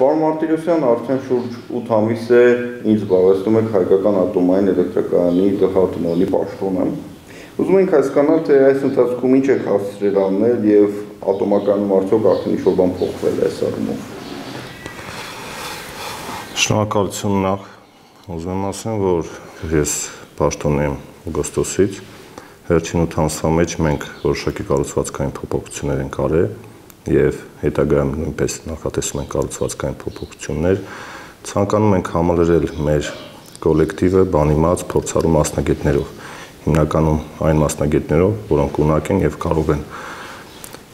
Պարոն Մարտիրոսյան, արդեն շուրջ 8 ամիս է ինձ զբաղեցնում եք հայկական ատոմային էլեկտրակայանի գլխավորտնօրենի պաշտոնը։ Ուզում ենք հասկանալ, թե այս ընթացքում ինչ եք հասցրել անել եւ ատոմականում արդյոք արդեն ինչ-որ բան փոխվել է այս առումով։ Շնորհակալություն նախ ուզում եմ ասեմ, որ ես պաշտոն եմ օգոստոսից վերջին 8 ամսվա մեջ մենք որոշակի կառուցվածքային փոփոխություններ ենք արել եւ հետագայում նույնպես նախատեսում ենք կառուցվածքային փոփոխություններ։ Ցանկանում ենք համալրել մեր կոլեկտիվը բանիմաց փորձառու մասնագետներով, հիմնականում այն մասնագետներով, որոնք ունակ են եւ կարող են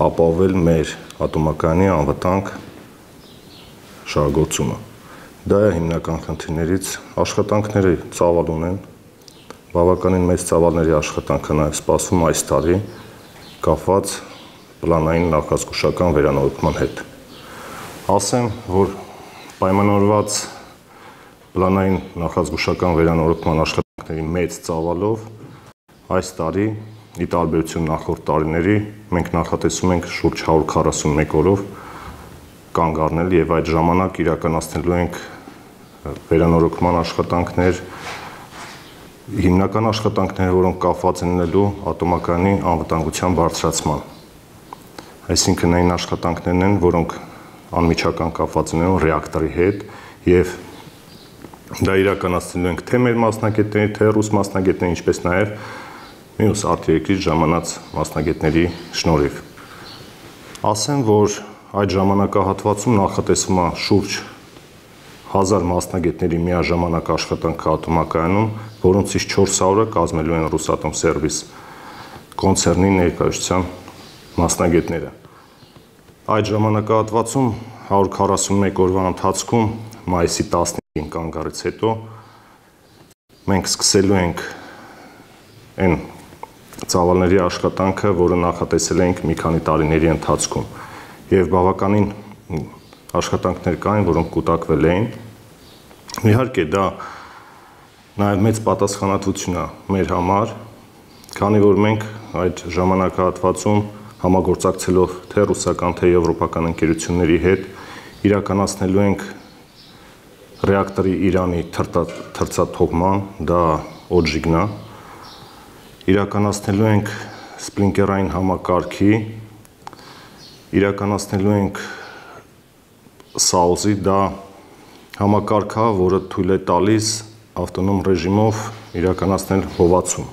ապահովել մեր ատոմակայանի անվտանգ շահագործումը։ Դա է հիմնական խնդիրներից աշխատանքները ծավալ ունեն։ Բավականին մեծ ծավալների աշխատանքը նաև սպասվում այս տարի կապված պլանային նախազգուշական վերանորոգման հետ։ Ասեմ, որ պայմանավորված պլանային նախազգուշական վերանորոգման աշխատանքների մեծ ծավալով այս տարի ի տարբերություն նախորդ տարիների մենք նախատեսում ենք շուրջ 141 օրով կանգ առնել եւ այդ ժամանակ իրականացնելու ենք վերանորոգման աշխատանքներ հիմնական աշխատանքները, որոնք կապված են լինելու ատոմականի անվտանգության բարձրացման այսինքն այն աշխատանքներն են, որոնք անմիջական կապված են ռեակտորի հետ եւ դա իրականացնելու ենք թե մեր մասնակիցների, թե ռուս մասնակիցների, ինչպես նաեւ մյուս արտերկրից ժամանած մասնակիցների շնորհիվ։ Ասեմ, որ այդ ժամանակահատվածում նախատեսվում է շուրջ 1000 մասնագետների միաժամանակ աշխատանք ատոմակայանում, որոնցից 400-ը կազմելու են Ռուսատոմ սերվիս կոնցեռնի ներկայացության մասնագետները։ Այդ ժամանակահատվածում 141 օրվա ընթացքում մայիսի 15-ին կանգառից հետո մենք սկսելու ենք այն ծավալների աշխատանքը, որը նախատեսել ենք մի քանի տարիների ընթացքում եւ բավականին աշխատանքներ կային, որոնք կուտակվել էին։ Իհարկե դա նաև մեծ պատասխանատվություն է մեր համար, քանի որ մենք այդ ժամանակահատվածում համագործակցելով թե ռուսական, թե եվրոպական ընկերությունների հետ իրականացնելու ենք ռեակտորի Իրանի թրծաթողման, դա օջիգնա, իրականացնելու ենք սպլինկերային համակարգի, իրականացնելու ենք սաուզի, դա համակարգա, որը թույլ է տալիս ավտոնոմ ռեժիմով իրականացնել հովացում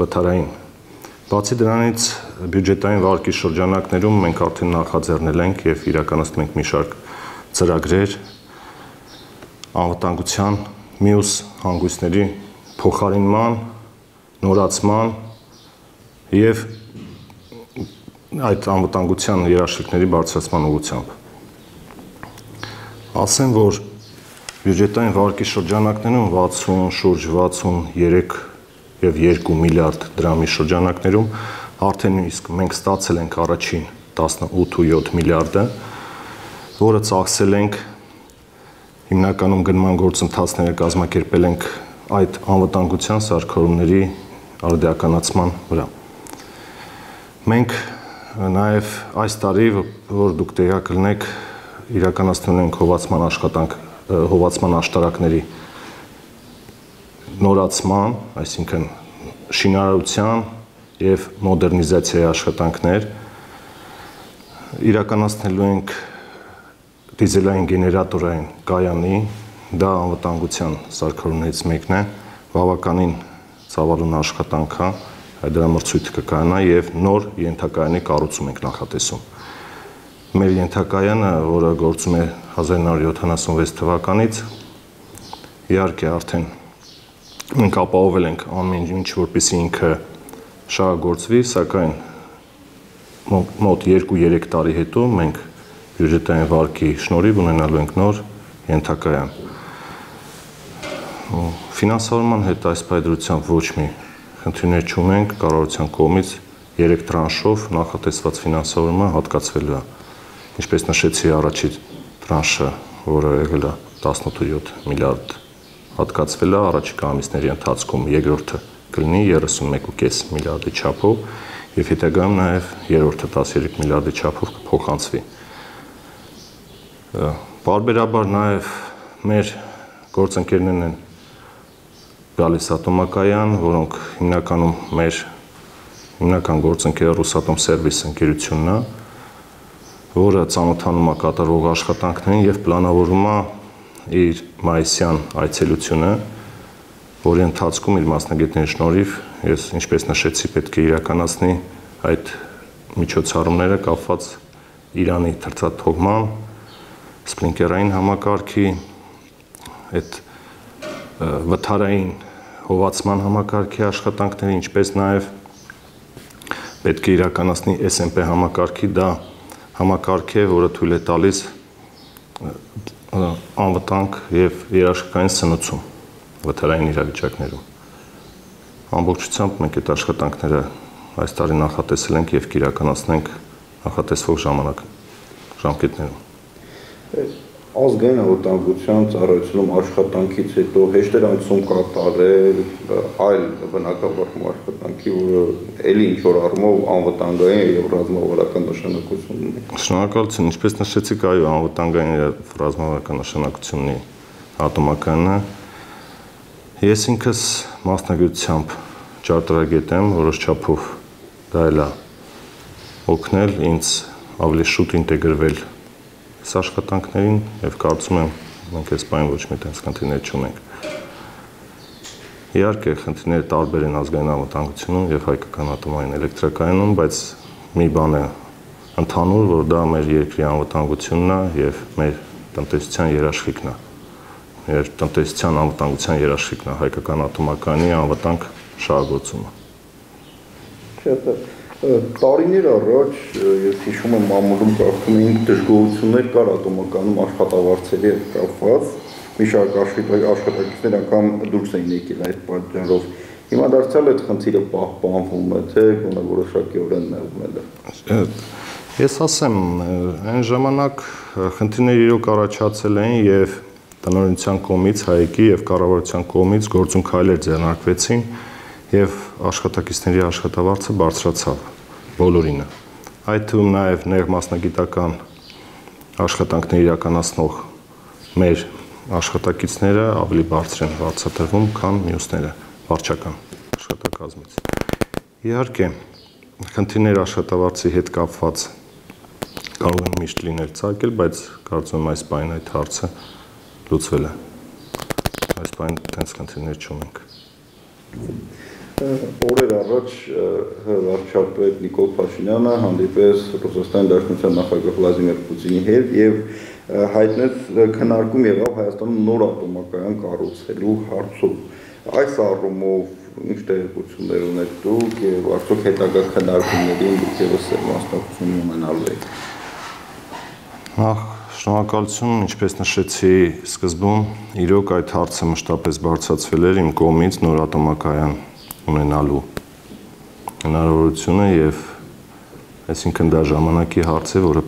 վթարային Բացի դրանից բյուջետային վարկի շրջանակներում մենք արդեն նախաձեռնել ենք եւ իրականացնում ենք մի շարք ծրագրեր անվտանգության մյուս հանգույցների փոխարինման, նորացման եւ այդ անվտանգության երաշխիքների բարձրացման ուղղությամբ։ Ասեմ, որ բյուջետային վարկի շրջանակներում 60 շուրջ 63 եւ 2 միլիարդ դրամի շրջանակներում արդեն իսկ մենք ստացել ենք առաջին 18.7 միլիարդը, որը ծախսել ենք հիմնականում գնման գործընթացները կազմակերպել ենք այդ անվտանգության սարքավորումների արդիականացման վրա։ Մենք նաև այս տարի, որ դուք տեղյակ կլինեք, իրականացնում ենք հովացման աշխատանք, հովացման աշտարակների նորացման, այսինքն շինարարության եւ մոդեռնիզացիայի աշխատանքներ իրականացնելու ենք դիզելային գեներատորային կայանի, դա անվտանգության սարքավորումներից մեկն է, բավականին ցավալուն աշխատանք է, դրա մրցույթը կկանա եւ նոր ենթակայանի կառուցում ենք նախատեսում։ Մեր ենթակայանը, որը գործում է 1976 թվականից, իհարկե արդեն մենք ապահովել ենք ամեն ինչ, որպեսզի ինքը շահագործվի, սակայն մոտ 2-3 տարի հետո մենք բյուջետային վարկի շնորհիվ ունենալու ենք նոր ենթակայան։ Ֆինանսավորման հետ այս պայդրությամբ ոչ մի խնդիրներ չունենք, կառավարության կողմից 3 տրանշով նախատեսված ֆինանսավորումը հատկացվելու է։ Ինչպես նշեցի, առաջի տրանշը, որը եղել է 18.7 միլիարդ հատկացվել է առաջիկա ամիսների ընթացքում երկրորդը կլինի 31.5 միլիարդի չափով եւ հետագայում նաեւ երրորդը 13 միլիարդի չափով կփոխանցվի Բարբերաբար նաև մեր գործընկերներն են գալիս ատոմակայան, որոնք հիմնականում մեր հիմնական գործընկերը Ռուսատոմ սերվիս ընկերությունն է, որը ծանոթանում է կատարող աշխատանքներին եւ պլանավորում է իր մայիսյան այցելությունը, որի ընթացքում իր մասնագետների շնորհիվ ես ինչպես նշեցի, պետք է իրականացնի այդ միջոցառումները կապված Իրանի թրծաթողման, սպրինկերային համակարգի, այդ վթարային հովացման համակարգի աշխատանքների, ինչպես նաև պետք է իրականացնի SMP համակարգի, դա համակարգ է, որը թույլ է տալիս անվտանգ եւ երաշխիքային սնուցում վթարային իրավիճակներում։ Ամբողջությամբ մենք այդ աշխատանքները այս տարի նախատեսել ենք եւ կիրականացնենք նախատեսվող ժամանակ ժամկետներում ազգային անվտանգության ծառայությունում աշխատանքից հետո հեշտ էր անցում կատարել այլ բնակավարժում աշխատանքի, որը ելի ինչ որ առումով անվտանգային եւ ռազմավարական նշանակություն ունի։ Շնորհակալություն, ինչպես նշեցիք, այո, անվտանգային եւ ռազմավարական նշանակություն ունի ատոմականը։ Ես ինքս մասնագիտությամբ ճարտարագետ եմ, որոշ չափով դա էլա օգնել ինձ ավելի շուտ ինտեգրվել այս աշխատանքներին եւ կարծում եմ մենք այս բանը ոչ մի տես խնդիրներ չունենք։ Իհարկե, խնդիրները տարբեր են ազգային անվտանգությունում եւ հայկական ատոմային էլեկտրակայանում, բայց մի բան է ընդհանուր, որ դա մեր երկրի անվտանգությունն է եւ մեր տնտեսության երաշխիքն է։ Մեր տնտեսության անվտանգության երաշխիքն է հայկական ատոմականի անվտանգ շահագործումը։ Շատ տարիներ առաջ ես հիշում եմ մամուլում կարծում էինք դժգոհություններ կար ատոմականում աշխատավարձերի հետ կապված մի շարք աշխատակիցներ անգամ դուրս էին եկել այդ պատճառով հիմա դարձյալ այդ խնդիրը պահպանվում է թե գոնե որոշակիորեն մեղմել է ես ասեմ այն ժամանակ խնդիրները իրոք առաջացել էին եւ տնօրինության կողմից հայեկի եւ կառավարության կողմից գործուն քայլեր ձեռնարկվեցին եւ աշխատակիցների աշխատավարձը բարձրացավ բոլորինը։ Այդ թվում նաեւ ներ մասնագիտական աշխատանքներ իրականացնող մեր աշխատակիցները ավելի բարձր են բարձրատրվում, քան մյուսները վարչական աշխատակազմից։ Իհարկե, խնդիրներ աշխատավարձի հետ կապված կարող են միշտ լինել ցակել, բայց կարծում եմ այս բանը այդ հարցը լուծվել է։ Այս բանը տենց խնդիրներ չունենք օրեր առաջ վարչապետ Նիկոլ Փաշինյանը հանդիպեց Ռուսաստանի Դաշնության նախագահ Վլադիմիր Պուտինի հետ եւ հայտնեց քննարկում եղավ Հայաստանում նոր ատոմակայան կառուցելու հարցում։ Այս առումով ինչ տեղեկություններ ունեք դուք եւ արդյոք հետագա քննարկումներին դուք եւս մասնակցություն ունենալու եք։ Նախ շնորհակալություն, ինչպես նշեցի սկզբում, իրոք այդ հարցը մշտապես բարձրացվել էր իմ կողմից նոր ատոմակայան ունենալու հնարավորությունը եւ այսինքն դա ժամանակի հարց է, որը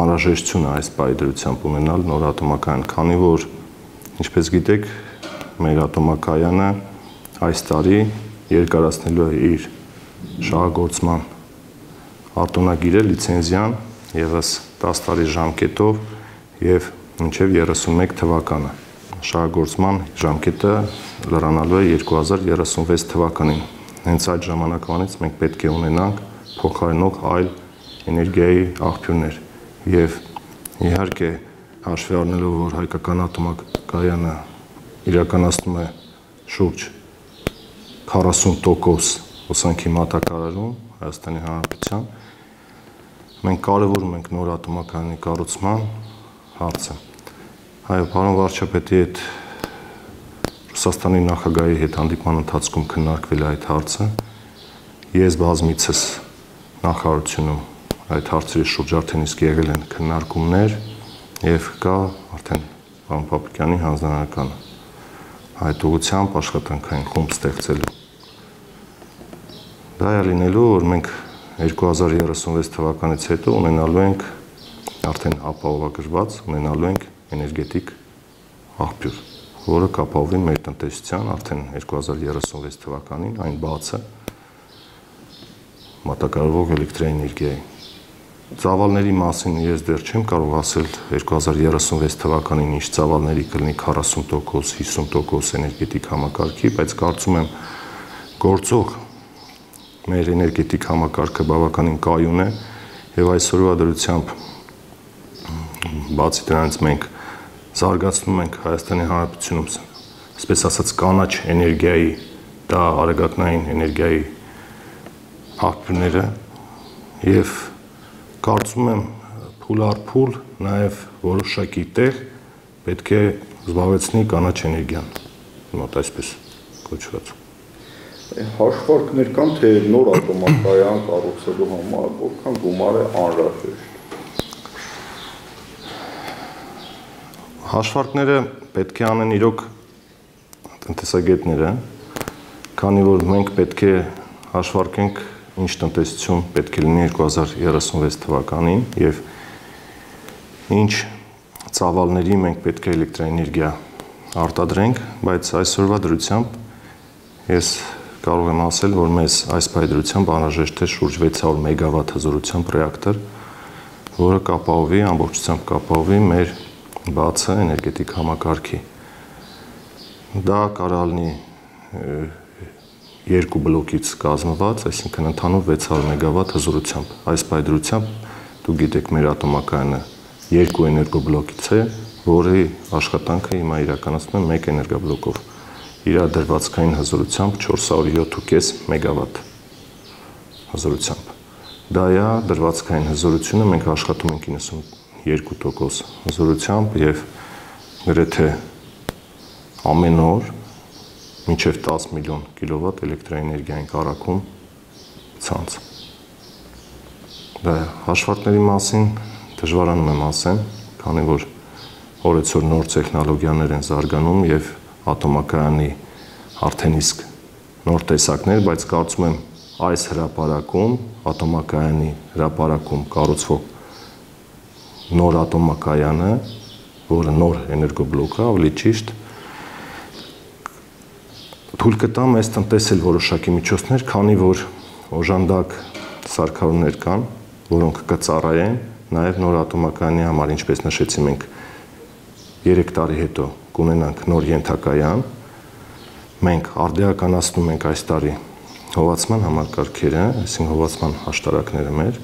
անհրաժեշտություն է այս բայդրությամբ ունենալ նոր ատոմակայան, քանի որ ինչպես գիտեք, մեր ատոմակայանը այս տարի երկարացնելու է իր շահագործման արտոնագիրը լիցենզիան եւս 10 տարի ժամկետով եւ մինչեւ 31 թվականը շահագործման ժամկետը լրանալու է 2036 թվականին։ Հենց այդ ժամանակվանից մենք պետք է ունենանք փոխարինող այլ էներգիայի աղբյուրներ եւ իհարկե հաշվի առնելով որ հայկական ատոմակայանը իրականացնում է շուրջ 40% հոսանքի մատակարարում Հայաստանի Հանրապետության մենք կարևորում ենք նոր ատոմակայանի կառուցման հարցը Այո, պարոն վարչապետի հետ Ռուսաստանի նախագահի հետ հանդիպման ընթացքում քննարկվել է այդ հարցը։ Ես բազմիցս նախարարությունում այդ հարցերի շուրջ արդեն իսկ եղել են քննարկումներ եւ կա արդեն պարոն Պապիկյանի հանձնարարական այդ ուղությամբ աշխատանքային խումբ ստեղծելու։ Դա է լինելու, որ մենք 2036 թվականից հետո ունենալու ենք արդեն ապահովագրված ունենալու ենք էներգետիկ աղբյուր, որը կապավի մեր տնտեսության արդեն 2036 թվականին այն բացը մատակարարվող էլեկտրաէներգիայի։ Ծավալների մասին ես դեռ չեմ կարող ասել 2036 թվականին ինչ ծավալների կլինի 40%, 50% էներգետիկ համակարգի, բայց կարծում եմ գործող մեր էներգետիկ համակարգը բավականին կայուն է եւ այսօրվա դրությամբ բացի դրանից մենք զարգացնում ենք Հայաստանի Հանրապետությունում, այսպես ասած, կանաչ էներգիայի, դա արագակնային էներգիայի աղբյուրները եւ կարծում եմ փուլ առ փուլ նաեւ որոշակի տեղ պետք է զբաղեցնի կանաչ էներգիան մոտ այսպես կոչված հաշվարկներ կան թե նոր ատոմակայան կառուցելու համար որքան գումար է անհրաժեշտ հաշվարկները պետք է անեն իրոք տնտեսագետները քանի որ մենք պետք է հաշվարկենք ինչ տնտեսություն պետք է լինի 2036 թվականին եւ ինչ ծավալների մենք պետք է էլեկտրաէներգիա արտադրենք, բայց այսօրվա դրությամբ ես կարող եմ ասել, որ մեզ այս բայդրությամբ անհրաժեշտ է շուրջ 600 մեգավատ հզորությամբ ռեակտոր, որը կապահովի ամբողջությամբ կապահովի մեր բացը էներգետիկ համակարգի։ Դա կարող լինի երկու բլոկից կազմված, այսինքն ընդհանուր 600 մեգավատ հզորությամբ։ Այս բայդրությամբ դու գիտեք մեր ատոմակայանը երկու էներգոբլոկից է, որի աշխատանքը հիմա իրականացնում է 1 էներգոբլոկով։ Իր դրվածքային հզորությամբ 407.5 մեգավատ հզորությամբ։ Դա է դրվածքային հզորությունը, մենք աշխատում ենք 92% հզորությամբ եւ գրեթե ամեն օր մինչև 10 միլիոն կիլովատ էլեկտրաէներգիային կարակում ցանց։ Դա հաշվարկների մասին դժվարանում եմ ասեմ, քանի որ օրեցօր նոր տեխնոլոգիաներ են զարգանում եւ ատոմակայանի արդեն իսկ նոր տեսակներ, բայց կարծում եմ այս հրաապարակում, ատոմակայանի հրաապարակում կառուցվող նոր ատոմակայանը, որը նոր էներգոբլոկ է, ավելի ճիշտ, թույլ կտա մեզ տնտեսել որոշակի միջոցներ, քանի որ օժանդակ սարքավորներ կան, որոնք կծառայեն նաև նոր ատոմակայանի համար, ինչպես նշեցի մենք 3 տարի հետո կունենանք նոր ենթակայան, մենք արդիականացնում ենք այս տարի հովացման համակարգերը, այսինքն հովացման աշտարակները մեր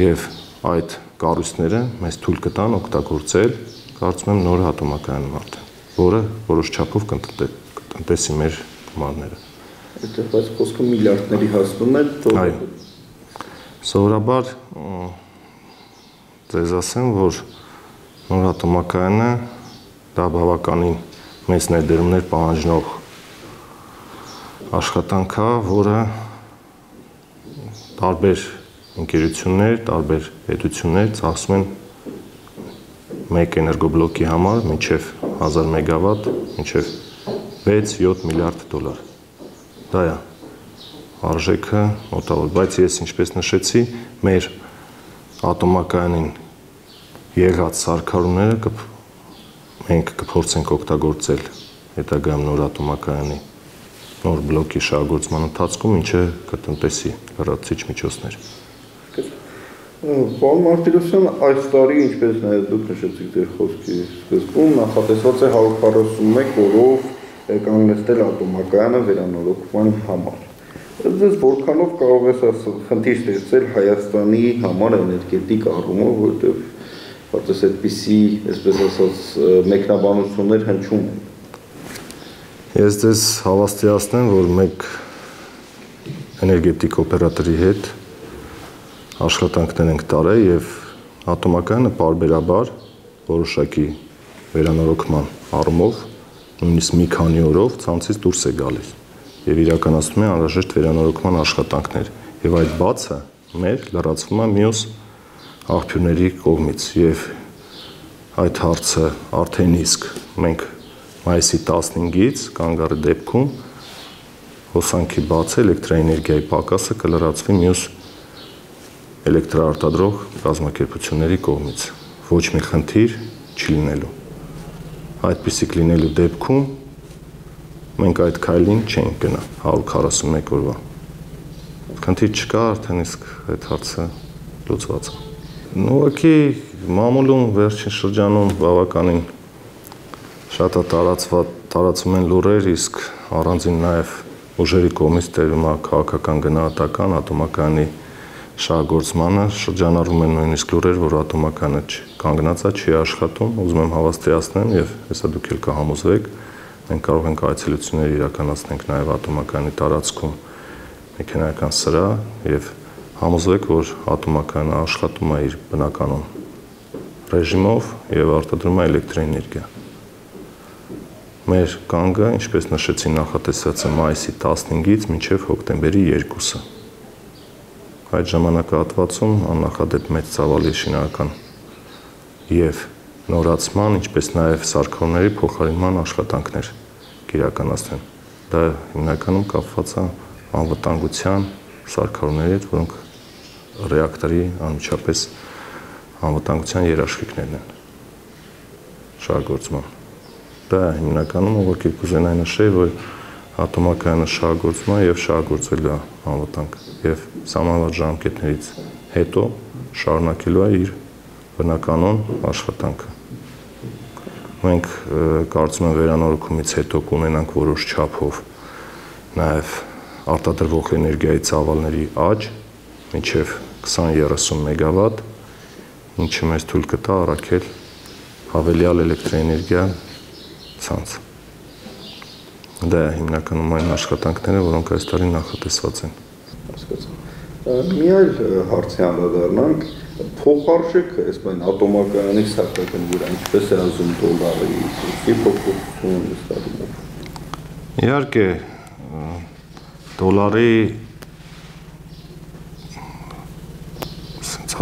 եւ այդ կառույցները մեզ թույլ կտան օգտագործել, կարծում եմ նոր ատոմակայանում արդեն, որը որոշ չափով կընտրել տնտեսի մեր գումարները։ Այդտեղ բայց խոսքը միլիարդների հասնում է, որ Այո։ Սովորաբար ձեզ ասեմ, որ նոր ատոմակայանը դա բավականին մեծ ներդրումներ պահանջնող աշխատանք է, որը տարբեր ընկերություններ, տարբեր պետություններ ծախսում են մեկ էներգոբլոկի համար մինչև 1000 մեգավատ, մինչև 6-7 միլիարդ դոլար։ Դա է արժեքը մոտավոր, բայց ես ինչպես նշեցի, մեր ատոմակայանին եղած սարքարումները կփ մենք կփորձենք օգտագործել հետագայում նոր ատոմակայանի նոր բլոկի շահագործման ընթացքում, ինչը կտնտեսի լրացիչ միջոցներ։ Պարոն Մարտիրոսյան, այս տարի, ինչպես նաև դուք նշեցիք ձեր խոսքի սկզբում, նախատեսված է 141 օրով կանգնեցնել ատոմակայանը վերանորոգման համար։ Ձեզ որքանով կարող ես ասել խնդիր ստեղծել Հայաստանի համար էներգետիկ առումով, որովհետև բացես այդպիսի, այսպես ասած, մեկնաբանություններ հնչում են։ Ես ձեզ հավաստիացնեմ, որ մեկ էներգետիկ օպերատորի հետ աշխատանքներ ենք տարել եւ ատոմակայանը բարբերաբար որոշակի վերանորոգման առումով նույնիսկ մի քանի օրով ցանցից դուրս է գալիս եւ իրականացնում է անհրաժեշտ վերանորոգման աշխատանքներ եւ այդ բացը մեր լրացվում է մյուս աղբյուրների կողմից եւ այդ հարցը արդեն իսկ մենք մայիսի 15-ից կանգ առ դեպքում հոսանքի բացը էլեկտրաէներգիայի պակասը կլրացվի մյուս էլեկտրաարտադրող կազմակերպությունների կողմից ոչ մի խնդիր չլինելու այդպիսի կլինելու դեպքում մենք այդ քայլին չենք գնա 141 օրվա։ Քանթի չկա արդեն իսկ այդ հարցը լուծված է։ Ուղղակի մամուլում վերջին շրջանում բավականին շատ է տարածված տարածում են լուրեր, իսկ առանձին նաև ուժերի կողմից տերում է քաղաքական գնահատական ատոմականի շահգործմանը, շրջանառվում են նույնիսկ լուրեր, որ ատոմականը կանգնած է, չի աշխատում, ուզում եմ հավաստիացնեմ եւ հեսա դուք էլ կհամոզվեք, մենք կարող ենք այցելություններ իրականացնենք նաև ատոմականի տարածքում մեքենայական սրա եւ համոզվեք, որ ատոմականը աշխատում է իր բնականon ռեժիմով եւ արտադրում է էլեկտրոէներգիա։ Մեր կանգը, ինչպես նշեցի նախատեսված է մայիսի 15-ից մինչև հոկտեմբերի 2-ը։ Այդ ժամանակահատվածում աննախադեպ մեծ ծավալի շինարական եւ նորացման, ինչպես նաեւ սարքավորների փոխարինման աշխատանքներ կիրականացնեն։ Դա հիմնականում կապված է անվտանգության սարքավորների հետ, որոնք ռեակտորի անմիջապես անվտանգության երաշխիքներն են շահգործման։ Դա հիմնականում ուղղակի կուզենայի նշել, որ ատոմակայանը շահգործվում է եւ շահգործվելու է անվտանգ եւ սահմանված ժամկետներից հետո շարունակելու է իր բնականon աշխատանքը։ Մենք կարծում եմ վերանորոգումից հետո կունենանք որոշ չափով նաև արտադրվող էներգիայի ծավալների աճ մինչև 20-30 մեգավատ, ինչը մեզ թույլ կտա առաքել հավելյալ էլեկտրոէներգիա ցանց։ Դա է հիմնականում այն աշխատանքները, որոնք այս տարի նախատեսված են։ Հասկացա։ Մի այլ հարցի անդրադառնանք, փոխարժեքը, այսպես ատոմակայանի սակական վրա ինչպես է ազում դոլարի, ի փոփոխություն ստանում։ Իհարկե, դոլարի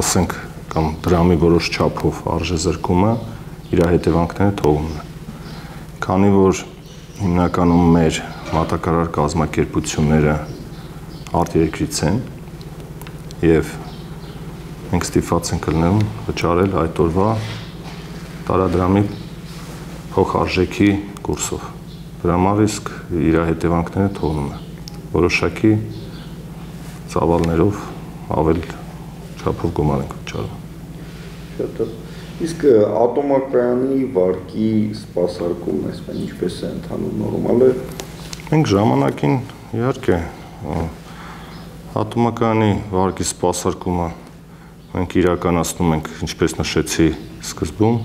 ասենք կամ դրամի որոշ չափով արժեզրկումը իր հետևանքները թողում է։ Քանի որ հիմնականում մեր մատակարար կազմակերպությունները արտերկրից են եւ մենք ստիպված ենք լինում վճարել այդ օրվա տարադրամի փոխարժեքի կուրսով։ Դրա համար իսկ իր հետևանքները թողնում է որոշակի ծավալներով ավել չափով գումար ենք վճարում։ Շատ Իսկ ատոմակայանի վարկի սպասարկումն այսպես ինչպես է ընթանում նորմալ է։ Մենք ժամանակին իհարկե ատոմակայանի վարկի սպասարկումը մենք իրականացնում ենք, ինչպես նշեցի սկզբում,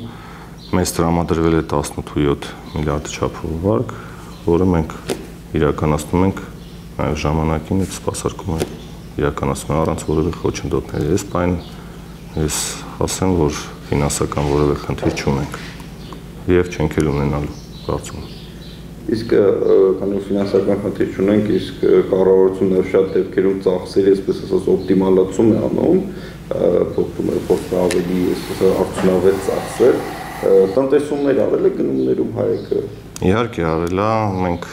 մեզ տրամադրվել է 18.7 միլիարդ չափով վարկ, որը մենք իրականացնում ենք նաև ժամանակին այդ սպասարկումը իրականացնում առանց որևէ խոչընդոտների։ Ես բան ես ասեմ, որ ֆինանսական որևէ խնդիր չունենք եւ չենք էլ ունենալու, կարծում եմ։ Իսկ քանի ֆինանսական խնդիր չունենք, իսկ կառավարությունը շատ դեպքերում ծախսերի, այսպես ասած, օպտիմալացում է անում, փոխում է փոխը ավելի, այսպես արդյունավետ ծախսեր, տնտեսումներ արել է գնումներում հայկը։ Իհարկե արել է, մենք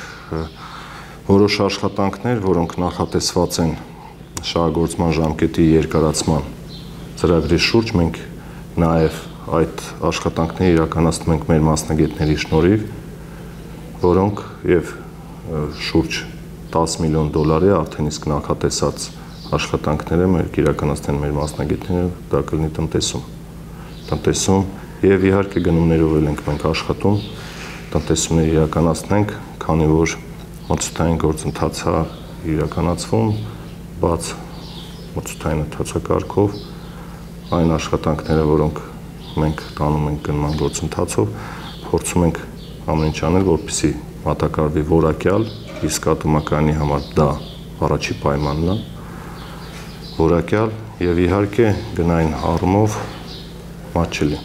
որոշ աշխատանքներ, որոնք նախատեսված են շահագործման ժամկետի երկարացման ծրագրի շուրջ, մենք նաև այդ աշխատանքները իրականացնում ենք մեր մասնագետների շնորհիվ, որոնք եւ շուրջ 10 միլիոն դոլարի արդեն իսկ նախատեսած աշխատանքները մեր իրականացնեն մեր մասնագետները, դա կլինի տնտեսում։ Տնտեսում եւ իհարկե գնումներով էլ ենք մենք աշխատում, տնտեսումներ իրականացնենք, քանի որ մոծտային գործընթացը իրականացվում բաց մոծտային ընթացակարգով այն աշխատանքները, որոնք մենք տանում ենք գնման գործընթացով, փորձում ենք ամեն ինչ անել, որպեսզի մատակարարվի որակյալ, իսկ ատոմակայանի համար դա առաջի պայմանն է։ Որակյալ եւ իհարկե գնային առումով մաչելի։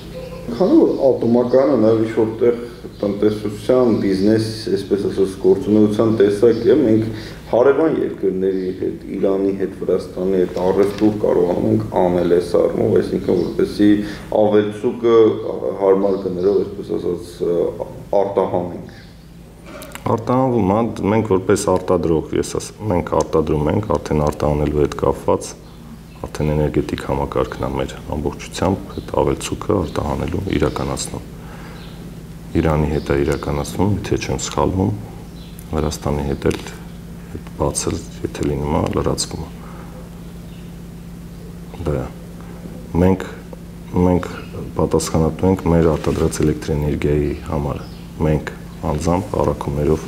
Քանի որ ատոմակայանը նաև ինչ-որտեղ տնտեսության, բիզնես, այսպես ասած, գործունեության տեսակ է, մենք հարևան երկրների հետ, Իրանի հետ, Վրաստանի հետ առևտուր կարողանում ենք անել այս առումով, այսինքն որպեսի ավելցուկը հարմար գներով, այսպես ասած, արտահանենք արտահանվում է մենք որպես արտադրող ես ասեմ մենք արտադրում ենք արդեն արտահանելու հետ կապված արդեն էներգետիկ համակարգն է մեր ամբողջությամբ այդ ավելցուկը արտահանելու իրականացնում Իրանի հետ է իրականացնում, եթե չեմ սխալվում, Վրաստանի հետ էլ բացել, եթե լինում է, լրացվում է։ Դա մենք մենք պատասխանատու ենք մեր արտադրած էլեկտրէներգիայի համար։ Մենք անձամբ առաքումներով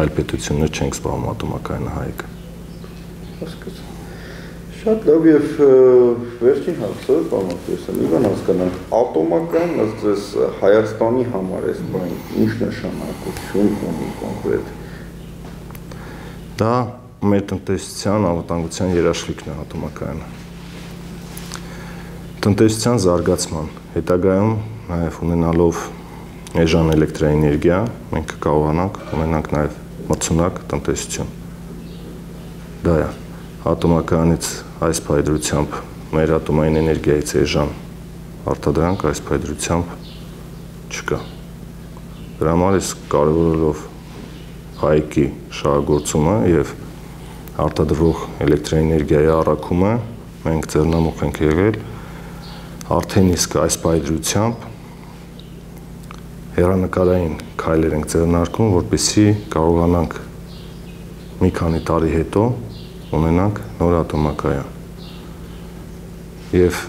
այլ պետություններ չենք զբաղվում ատոմակայանը հայկը։ Հասկացա։ Շատ լավ եւ վերջին հարցը, Պետրոսյան, ուրան հասկանանք, ատոմական ըստ Հայաստանի համար էս բան ինչ նշանակություն ունի կոնկրետ։ Դա մեր տնտեսության անվտանգության երաշխիքն է ատոմակայանը։ Տնտեսության զարգացման հետագայում նաև ունենալով էժան էլեկտրաէներգիա, մենք կարողանանք ունենանք նաև մրցունակ տնտեսություն։ Դա է ատոմականից այս փայլրությամբ մեր ատոմային էներգիայից էժան արտադրանք այս փայլրությամբ չկա։ Դրա համար ես կարևորելով հայկի շահագործումը եւ արտադրող էլեկտրաէներգիայի առաքումը մենք ձեռնամուխ ենք եղել արդեն իսկ այս պայդրությամբ հերանեկարային քայլեր ենք ձեռնարկում, որպեսզի կարողանանք մի քանի տարի հետո ունենանք նոր ատոմակայան։ Եվ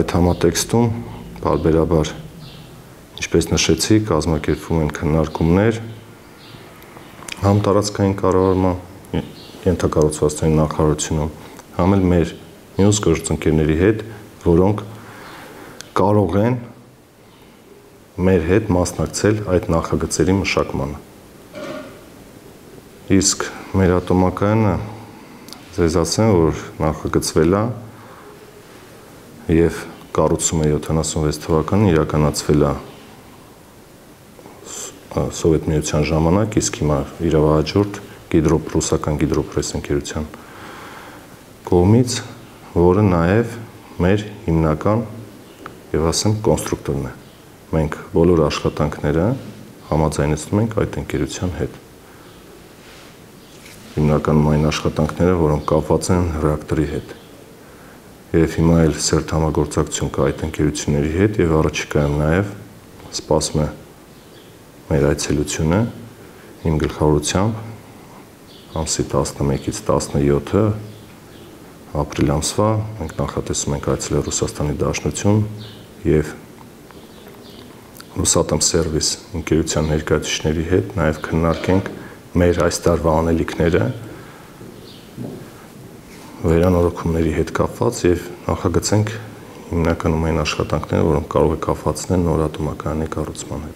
այդ համատեքստում բարբերաբար ինչպես նշեցի, կազմակերպվում են քննարկումներ համ տարածքային կառավարման ենթակառուցվածքների նախարարությունում, համ էլ մեր մյուս գործընկերների հետ, որոնք կարող են մեր հետ մասնակցել այդ նախագծերի մշակմանը։ Իսկ մեր ատոմակայանը ձեզ ասեմ, որ նախագծվել է եւ կառուցումը 76 թվականին իրականացվել է Սովետ միության ժամանակ, իսկ հիմա իրավահաջորդ գիդրոպ ռուսական գիդրոպրես ընկերության կողմից, որը նաև մեր հիմնական եւ ասեմ կոնստրուկտորն է։ Մենք բոլոր աշխատանքները համաձայնեցնում ենք այդ ընկերության հետ հիմնականում այն աշխատանքները, որոնք կապված են ռեակտորի հետ։ Եվ հիմա էլ սերտ համագործակցություն կա այդ ընկերությունների հետ եւ առաջիկայում նաեւ սպասում է մեր այցելությունը իմ գլխավորությամբ ամսի 11-ից 17-ը ապրիլ ամսվա մենք նախատեսում ենք այցելել Ռուսաստանի Դաշնություն եւ Ռուսատոմ սերվիս ընկերության ներկայացուցիչների հետ նաև քննարկենք մեր այս տարվա անելիքները վերանորոգումների հետ կապված եւ նախագծենք հիմնականում այն աշխատանքները, որոնք կարող է կապվածնել նոր ատոմակայանի կառուցման հետ։